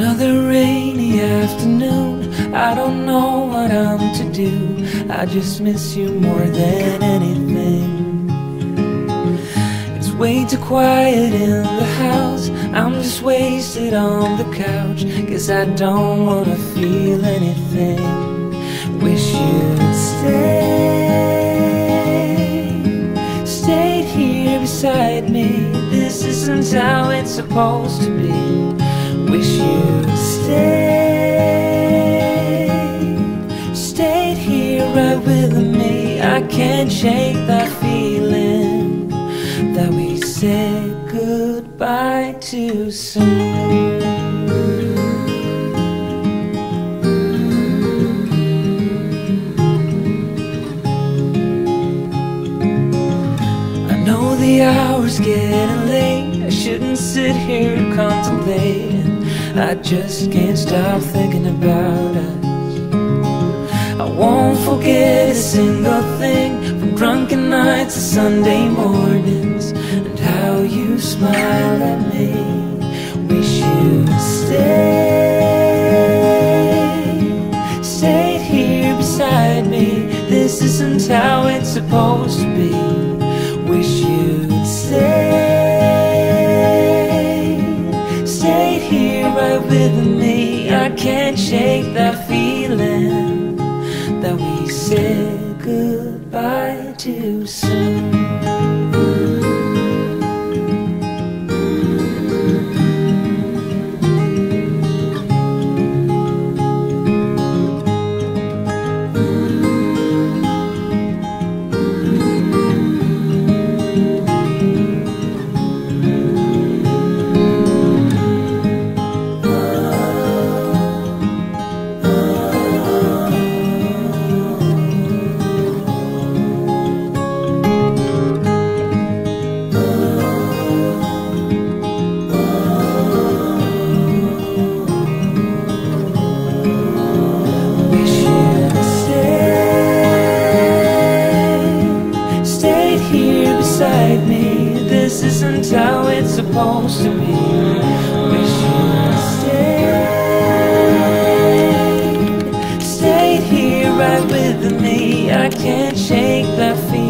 Another rainy afternoon. I don't know what I'm to do. I just miss you more than anything. It's way too quiet in the house. I'm just wasted on the couch. Cause I don't wanna feel anything. Wish you'd stay Stayed here beside me. This isn't how it's supposed to be. Wish you'd stay. Stayed here right with me. I can't shake that feeling that we said goodbye too soon. I know the hour's getting late. I shouldn't sit here contemplating. I just can't stop thinking about us. I won't forget a single thing from drunken nights to Sunday mornings and how you smile at me. Wish you'd stay, stayed here beside me. This isn't how it's supposed to be. Wish you'd with me. I can't shake that feeling that we said goodbye too soon. Beside me. This isn't how it's supposed to be. Wish you'd stay, stayed here right with me. I can't shake that feeling